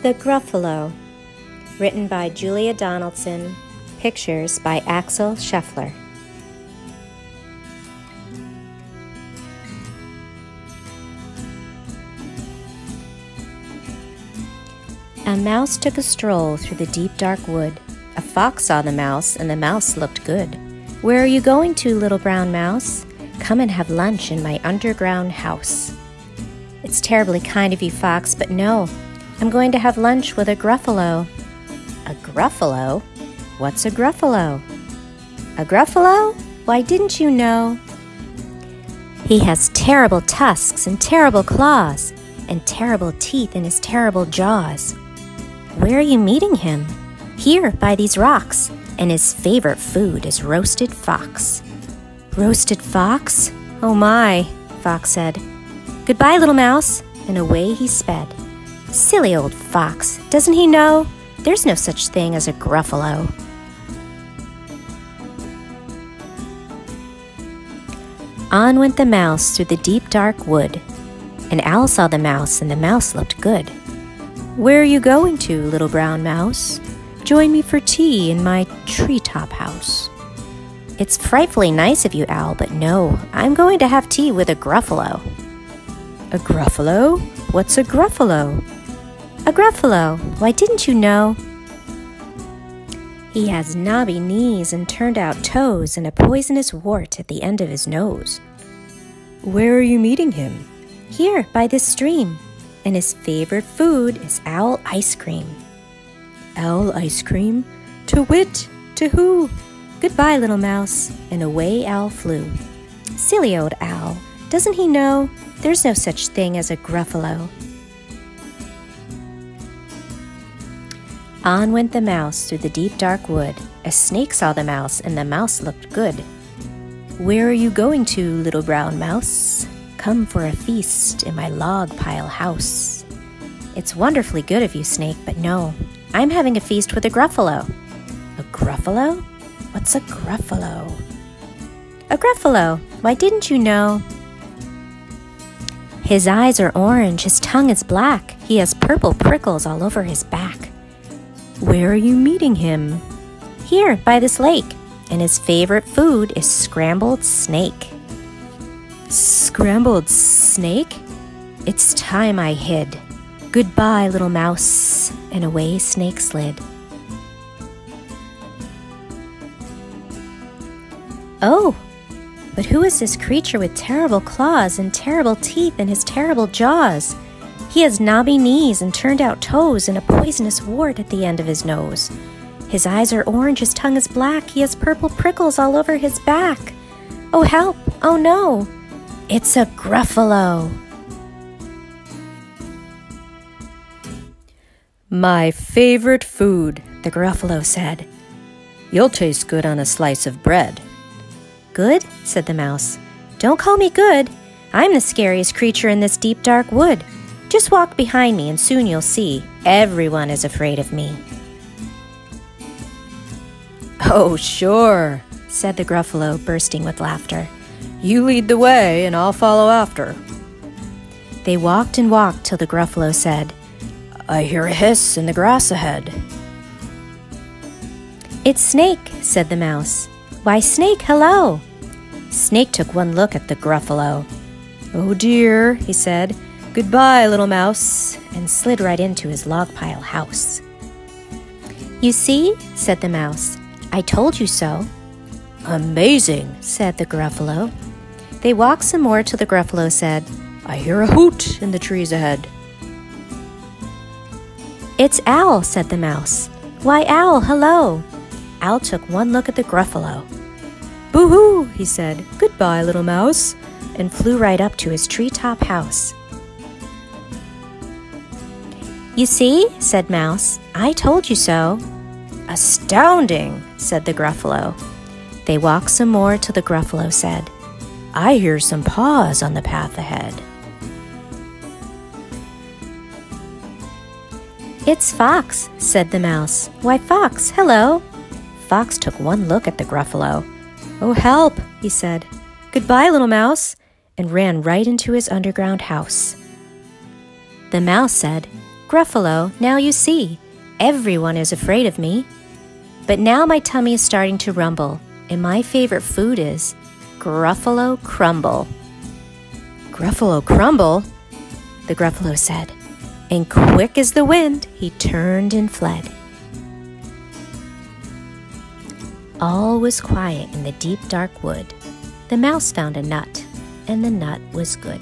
The Gruffalo, written by Julia Donaldson, pictures by Axel Scheffler. A mouse took a stroll through the deep dark wood. A fox saw the mouse, and the mouse looked good. Where are you going to, little brown mouse? Come and have lunch in my underground house. It's terribly kind of you, Fox, but no, I'm going to have lunch with a Gruffalo. A Gruffalo? What's a Gruffalo? A Gruffalo? Why didn't you know? He has terrible tusks and terrible claws, and terrible teeth in his terrible jaws. Where are you meeting him? Here, by these rocks, and his favorite food is roasted fox. Roasted fox? Oh my, Fox said. Goodbye, little mouse, and away he sped. Silly old fox, doesn't he know? There's no such thing as a gruffalo. On went the mouse through the deep dark wood. An owl saw the mouse, and the mouse looked good. Where are you going to, little brown mouse? Join me for tea in my treetop house. It's frightfully nice of you, Owl, but no, I'm going to have tea with a Gruffalo. A Gruffalo? What's a Gruffalo? A Gruffalo. Why didn't you know? He has knobby knees and turned out toes and a poisonous wart at the end of his nose. Where are you meeting him? Here, by this stream and his favorite food is owl ice cream. Owl ice cream? To wit, to who? Goodbye, little mouse, and away Owl flew. Silly old owl, doesn't he know there's no such thing as a gruffalo? On went the mouse through the deep dark wood. A snake saw the mouse, and the mouse looked good. Where are you going to, little brown mouse? Come for a feast in my log pile house. It's wonderfully good of you, Snake, but no, I'm having a feast with a Gruffalo. A Gruffalo? What's a Gruffalo? A Gruffalo, why didn't you know? His eyes are orange, his tongue is black, he has purple prickles all over his back. Where are you meeting him? Here, by this lake, and his favorite food is scrambled snake. Scrambled snake? It's time I hid. Goodbye, little mouse, and away Snake slid. Oh, but who is this creature with terrible claws and terrible teeth in his terrible jaws? He has knobby knees and turned out toes and a poisonous wart at the end of his nose. His eyes are orange, his tongue is black, he has purple prickles all over his back. Oh, help! Oh no! It's a Gruffalo. My favorite food, the Gruffalo said. You'll taste good on a slice of bread. Good? said the mouse. Don't call me good. I'm the scariest creature in this deep dark wood. Just walk behind me and soon you'll see everyone is afraid of me. Oh, sure, said the Gruffalo, bursting with laughter. You lead the way, and I'll follow after. They walked and walked till the Gruffalo said, I hear a hiss in the grass ahead. It's Snake, said the mouse. Why, Snake, hello! Snake took one look at the Gruffalo. Oh dear, he said. Goodbye, little mouse, and slid right into his log pile house. You see, said the mouse, I told you so. Amazing, said the Gruffalo. They walked some more till the Gruffalo said, I hear a hoot in the trees ahead. It's Owl, said the mouse. Why, Owl, hello. Owl took one look at the Gruffalo. Boo hoo, he said. Goodbye, little mouse, and flew right up to his treetop house. You see, said Mouse, I told you so. Astounding, said the Gruffalo. They walked some more till the Gruffalo said, I hear some paws on the path ahead. It's Fox, said the mouse. Why, Fox, hello. Fox took one look at the Gruffalo. Oh, help, he said. Goodbye, little mouse, and ran right into his underground house. The mouse said, Gruffalo, now you see, everyone is afraid of me. But now my tummy is starting to rumble, and my favorite food is Gruffalo Crumble. Gruffalo Crumble? The Gruffalo said, and quick as the wind, he turned and fled. All was quiet in the deep dark wood. The mouse found a nut, and the nut was good.